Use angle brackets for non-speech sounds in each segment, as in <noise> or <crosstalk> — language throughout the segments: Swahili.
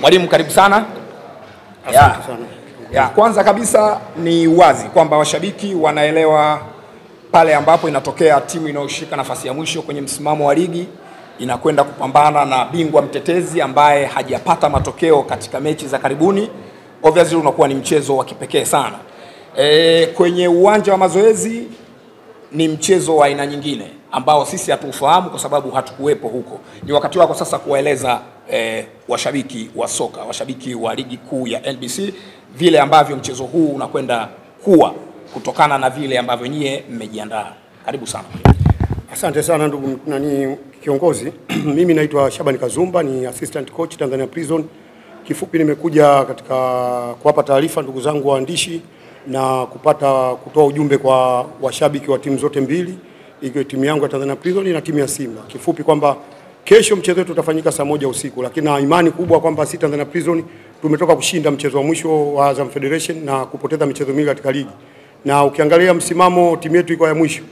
Mwalimu, karibu sana. Ya, sana. ya, kwanza kabisa ni wazi kwamba washabiki wanaelewa pale ambapo inatokea timu inayoshika nafasi ya mwisho kwenye msimamo wa ligi inakwenda kupambana na bingwa mtetezi ambaye hajapata matokeo katika mechi za karibuni, obviously unakuwa ni mchezo wa kipekee sana. E, kwenye uwanja wa mazoezi ni mchezo wa aina nyingine ambao sisi hatuufahamu kwa sababu hatukuwepo huko. Ni wakati wako sasa kuwaeleza eh, washabiki wa soka, washabiki wa ligi kuu ya NBC vile ambavyo mchezo huu unakwenda kuwa kutokana na vile ambavyo nyie mmejiandaa. Karibu sana. Asante sana ndugu nani kiongozi. <clears throat> Mimi naitwa Shabani Kazumba, ni assistant coach Tanzania Prison. Kifupi nimekuja katika kuwapa taarifa ndugu zangu waandishi na kupata kutoa ujumbe kwa washabiki wa timu zote mbili, ikiwa timu yangu ya Tanzania Prison na timu ya Simba. Kifupi kwamba kesho mchezo wetu utafanyika saa moja usiku, lakini na imani kubwa kwamba si Tanzania Prison tumetoka kushinda mchezo wa mwisho wa Azam Federation na kupoteza michezo mingi katika ligi, na ukiangalia msimamo timu yetu iko ya mwisho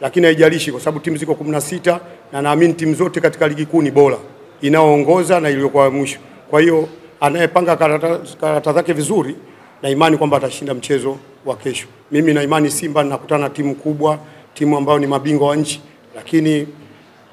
lakini haijalishi kwa sababu timu ziko 16 na naamini timu zote katika ligi kuu ni bora inayoongoza na iliyokuwa ya mwisho. Kwa hiyo anayepanga karata, karata zake vizuri na imani kwamba atashinda mchezo wa kesho. Mimi na imani Simba nakutana na timu kubwa, timu ambayo ni mabingwa wa nchi, lakini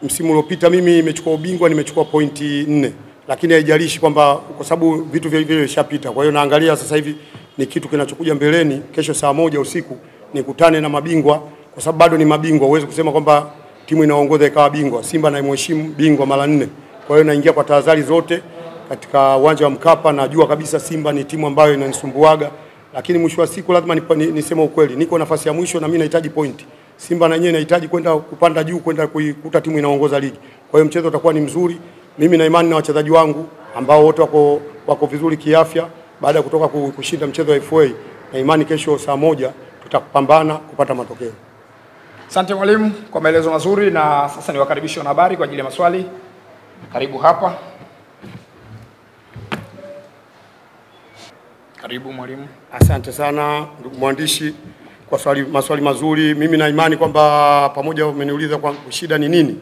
msimu uliopita mimi nimechukua ubingwa, nimechukua pointi nne, lakini haijalishi kwamba kwa sababu vitu vile vile vishapita. Kwa hiyo naangalia sasa hivi ni kitu kinachokuja mbeleni. Kesho saa moja usiku nikutane na mabingwa, kwa sababu bado ni mabingwa. Huwezi kusema kwamba timu inaongoza ikawa bingwa. Simba naimheshimu bingwa mara nne, kwa hiyo naingia kwa tahadhari zote katika uwanja wa Mkapa. Najua kabisa Simba ni timu ambayo inanisumbuaga, lakini mwisho wa siku lazima niseme ukweli, niko nafasi ya mwisho na mimi nahitaji pointi. Simba na yenyewe inahitaji kwenda kupanda juu, kwenda kuikuta timu inaongoza ligi. Kwa hiyo mchezo utakuwa ni mzuri. Mimi na imani na wachezaji wangu ambao wote wako, wako vizuri kiafya baada ya kutoka kushinda mchezo wa FA, na imani kesho saa moja tutapambana kupata matokeo. Asante mwalimu kwa maelezo mazuri, na sasa ni wakaribishe wanahabari kwa ajili ya maswali. Karibu hapa. Karibu mwalimu. Asante sana ndugu mwandishi kwa swali, maswali mazuri. Mimi na imani kwamba pamoja umeniuliza kwa shida ni nini.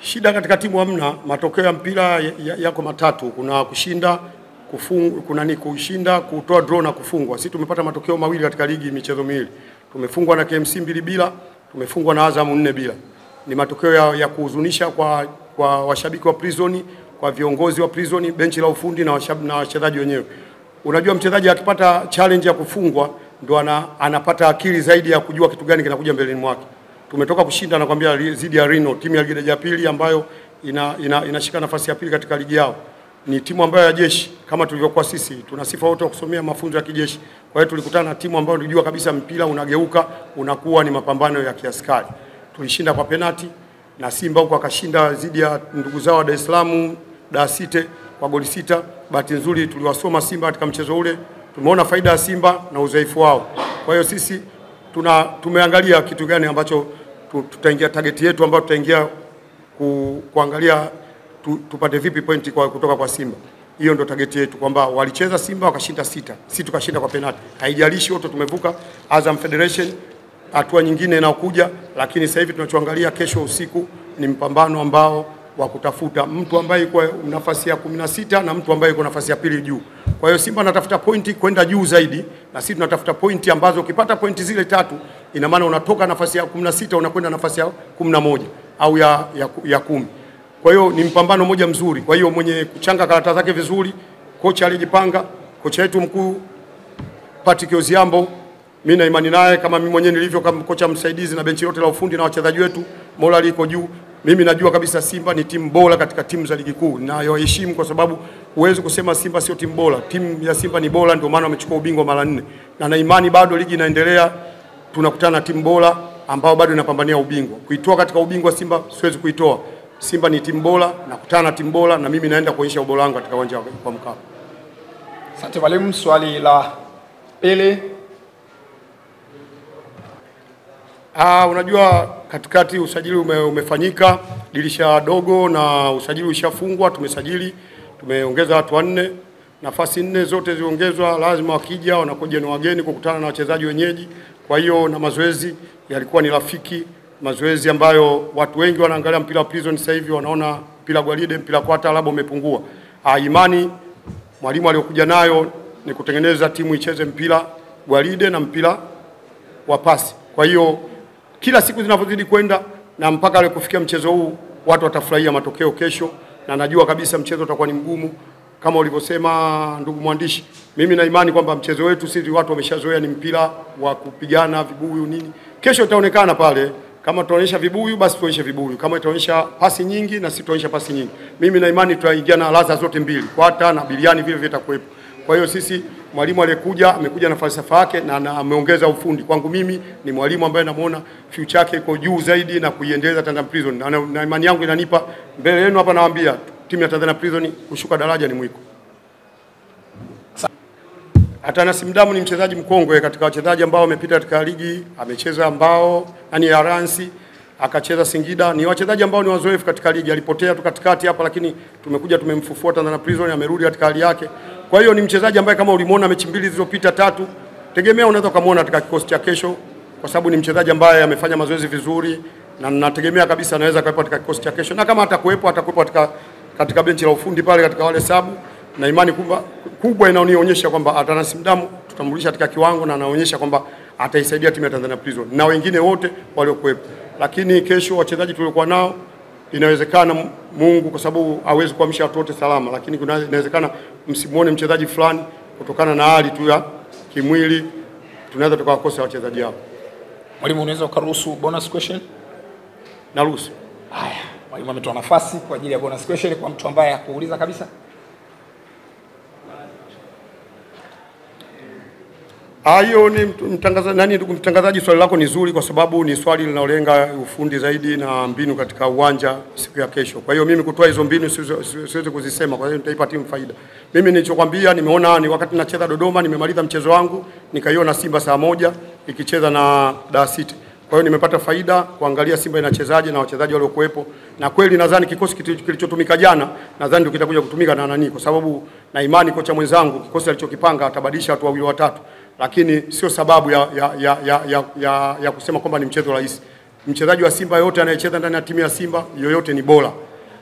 Shida katika timu hamna, matokeo ya mpira ya- ya- yako matatu, kuna kushinda kufungu, kuna ni kushinda, kutoa draw na kufungwa. Sisi tumepata matokeo mawili katika ligi, michezo miwili. Tumefungwa na KMC mbili bila, tumefungwa na Azam nne bila. Ni matokeo ya, ya kuhuzunisha kwa, kwa washabiki wa Prison, kwa viongozi wa Prison, benchi la ufundi na washab- na wachezaji wenyewe. Unajua mchezaji akipata challenge ya kufungwa ndo ana, anapata akili zaidi ya kujua kitu gani kinakuja mbeleni mwake. Tumetoka kushinda nakwambia zidi ya Rino, timu ya ligi ya pili ambayo ina, ina, inashika nafasi ya pili katika ligi yao. Ni timu ambayo ya jeshi kama tulivyokuwa sisi, tuna sifa wote wa kusomea mafunzo ya kijeshi. Kwa hiyo tulikutana na timu ambayo tulijua kabisa mpira unageuka unakuwa ni mapambano ya kiaskari. Tulishinda kwa penati na Simba huko akashinda dhidi ya ndugu zao wa Dar es Salaam Dar City kwa goli sita. Bahati nzuri tuliwasoma Simba katika mchezo ule, tumeona faida ya Simba na udhaifu wao. Kwa hiyo sisi tuna tumeangalia kitu gani ambacho tutaingia target yetu ambayo tutaingia ku, kuangalia tu, tupate vipi pointi kwa, kutoka kwa Simba. Hiyo ndio target yetu kwamba walicheza Simba wakashinda sita, si tukashinda kwa penalti. Haijalishi wote tumevuka Azam Federation hatua nyingine inayokuja, lakini sasa hivi tunachoangalia kesho usiku ni mpambano ambao wa kutafuta mtu ambaye yuko nafasi ya 16 na sita na mtu ambaye yuko nafasi ya pili juu. Kwa hiyo Simba anatafuta pointi kwenda juu zaidi, na sisi tunatafuta pointi ambazo ukipata pointi zile tatu, ina maana unatoka nafasi ya 16 unakwenda nafasi ya 11 au ya, ya, ya kumi. Kwa hiyo ni mpambano moja mzuri. Kwa hiyo mwenye kuchanga karata zake vizuri, kocha alijipanga, kocha wetu mkuu Patrick Oziambo, mimi na imani naye kama mimi mwenyewe nilivyo kama kocha msaidizi na benchi lote la ufundi na wachezaji wetu, morali iko juu. Mimi najua kabisa Simba ni timu bora katika timu za ligi kuu, nayoheshimu kwa sababu huwezi kusema Simba sio timu bora. Timu ya Simba ni bora, ndio maana wamechukua ubingwa mara nne, na na imani bado ligi inaendelea, tunakutana na timu bora ambao bado inapambania ubingwa. Kuitoa katika ubingwa Simba siwezi kuitoa. Simba ni timu bora, nakutana na timu bora, na mimi naenda kuonyesha ubora wangu katika uwanja wa Mkapa. Asante mwalimu. Swali la pili. Ah, unajua katikati usajili ume, umefanyika dirisha dogo na usajili ushafungwa, tumesajili, tumeongeza watu wanne, nafasi nne zote ziongezwa, lazima wakija wanakuja ni wageni kukutana na wachezaji wenyeji. Kwa hiyo na mazoezi yalikuwa ni rafiki, mazoezi ambayo watu wengi wanaangalia mpira wa Prison sasa hivi wanaona mpira gwaride, mpira kwata labda umepungua. Ah, imani mwalimu aliyokuja nayo ni kutengeneza timu icheze mpira gwaride na mpira wa pasi. Kwa hiyo kila siku zinavyozidi kwenda na mpaka leo kufikia mchezo huu, watu watafurahia matokeo kesho, na najua kabisa mchezo utakuwa ni mgumu kama ulivyosema ndugu mwandishi. Mimi na imani kwamba mchezo wetu sisi watu wameshazoea ni mpira wa kupigana vibuyu nini. Kesho itaonekana pale kama tutaonyesha vibuyu basi tuonyeshe vibuyu, kama itaonyesha pasi nyingi na sisi tuonyesha pasi nyingi. Mimi na imani tutaingia na ladha zote mbili, kwata na biliani vile vile vitakuwepo. Kwa hiyo sisi mwalimu aliyekuja amekuja na falsafa yake na, ameongeza ufundi. Kwangu mimi ni mwalimu ambaye namuona future yake iko juu zaidi na kuiendeleza Tanzania Prison, na, na, na imani yangu inanipa mbele yenu hapa, nawaambia timu ya Tanzania Prison kushuka daraja ni mwiko. Atanasi Mdamu ni mchezaji mkongwe katika wachezaji ambao wamepita katika ligi, amecheza mbao yani aransi akacheza Singida. Ni wachezaji ambao ni wazoefu katika ligi. Alipotea tu katikati hapa, lakini tumekuja tumemfufua Tanzania Prison, amerudi katika hali yake. Kwa hiyo ni mchezaji ambaye kama ulimuona mechi mbili zilizopita tatu, tegemea unaweza kumuona katika kikosi cha kesho, kwa sababu ni mchezaji ambaye amefanya mazoezi vizuri na nategemea kabisa anaweza kuwepo katika kikosi cha kesho, na kama atakuwepo atakuwepo katika katika benchi la ufundi pale katika wale sabu, na imani kubwa kubwa inaonionyesha kwamba Atanas Mdamu tutamrudisha katika kiwango na anaonyesha kwamba ataisaidia timu ya Tanzania Prison na wengine wote waliokuwepo. Lakini kesho wachezaji tuliokuwa nao inawezekana Mungu kwa sababu hawezi kuamsha watu wote salama, lakini inawezekana msimuone mchezaji fulani kutokana na hali tu ya kimwili, tunaweza tukawakosa wachezaji hao. Mwalimu, unaweza ukaruhusu bonus question? Naruhusu. Haya, mwalimu ametoa nafasi kwa ajili ya bonus question kwa mtu ambaye hakuuliza kabisa. Hiyo ni mtangaza, mtangazaji nani, ndugu mtangazaji, swali lako ni zuri kwa sababu ni swali linalolenga ufundi zaidi na mbinu katika uwanja siku ya kesho. Kwa hiyo mimi kutoa hizo mbinu siwezi kuzisema, kwa hiyo nitaipa timu faida. Mimi nilichokwambia, nimeona ni wakati nacheza Dodoma, nimemaliza mchezo wangu nikaiona Simba saa moja ikicheza na Dar City. Kwa hiyo nimepata faida kuangalia Simba inachezaje na wachezaji waliokuwepo, na kweli nadhani kikosi kilichotumika jana nadhani ndio kitakuja kutumika na nani, kwa sababu na imani kocha mwenzangu kikosi alichokipanga atabadilisha watu wawili watatu, lakini sio sababu ya, ya, ya, ya, ya, ya, ya kusema kwamba ni mchezo rahisi. Mchezaji wa Simba yote anayecheza ndani ya timu ya Simba yoyote ni bora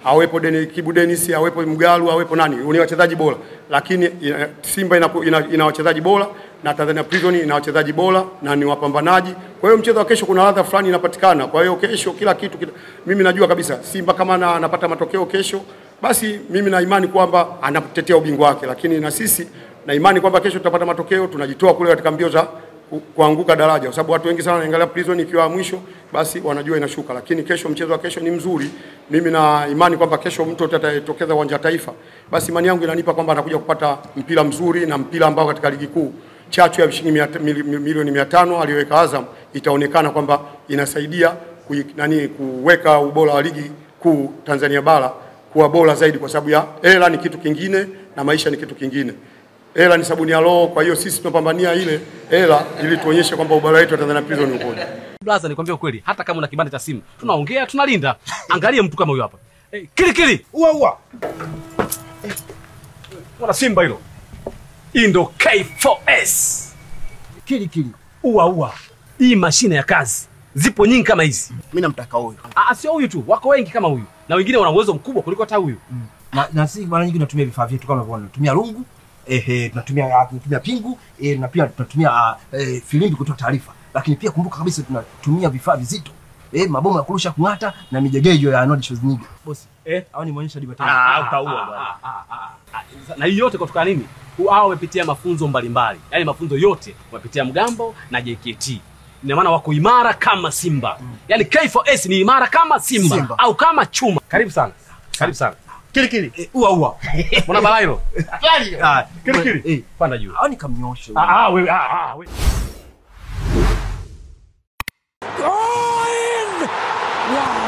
awepo Deni, Kibu Dennis, awepo Mgalu, awepo nani, ni wachezaji bora, lakini ina, Simba ina, ina, ina wachezaji bora na Tanzania Prison ina wachezaji bora na ni wapambanaji. Kwa hiyo mchezo wa kesho kuna ladha fulani inapatikana. Kwa hiyo kesho kila kitu kita, mimi najua kabisa Simba kama na, anapata matokeo kesho, basi mimi na imani kwamba anatetea ubingwa wake, lakini na sisi na imani kwamba kesho tutapata matokeo, tunajitoa kule katika mbio za kuanguka daraja, kwa sababu watu wengi sana wanaangalia Prison ikiwa mwisho, basi wanajua inashuka. Lakini kesho, mchezo wa kesho ni mzuri. Mimi na imani kwamba kesho mtu atakayetokeza uwanja wa Taifa, basi imani yangu inanipa kwamba anakuja kupata mpira mzuri na mpira ambao katika ligi kuu chachu ya shilingi milioni mia tano aliyoweka Azam itaonekana kwamba inasaidia kui, nani kuweka ubora wa ligi kuu Tanzania bara kuwa bora zaidi, kwa sababu ya hela ni kitu kingine na maisha ni kitu kingine. Hela ni sabuni ya roho. Kwa hiyo sisi tunapambania ile hela ili tuonyeshe kwamba ubara wetu wa Tanzania Prison ukoje. Blaza, nikwambia ukweli, hata kama una kibanda cha simu tunaongea, tunalinda. Angalia mtu kama huyo hapa hey, kili kili, ua ua, mwana Simba hilo. Hii ndo K4S Kili kili. ua ua. Hii mashine ya kazi zipo nyingi kama hizi. Mimi namtaka huyo. Ah, sio huyu tu, wako wengi kama huyu, na wengine wana uwezo mkubwa kuliko hata huyu. mm. Na, na sisi mara nyingi tunatumia vifaa vyetu kama unavyoona. Tunatumia rungu, ehe, tunatumia ah, tunatumia pingu, eh, na pia tunatumia ah, eh, filimbi kutoa taarifa. Lakini pia kumbuka kabisa tunatumia vifaa vizito. Eh, mabomu ya kurusha kung'ata na mijegejo ya Arnold Schwarzenegger. Bosi, Eh? au mwanisha diba tena. Ah, utaua bwana. Na hii yote kutoka nini? Hao wamepitia mafunzo mbalimbali, yaani mafunzo yote wamepitia Mgambo na JKT. Ina maana wako imara kama Simba, mm. yaani K4S ni imara kama Simba, Simba. au kama chuma. Karibu sana, karibu sana. Kilikili. Eh, ua ua. <laughs> Mbona balaa hilo? Ah, Kilikili. Eh, panda juu. Au nikamnyoshe. Ah, ah, wewe ah, ah, wewe. Wow.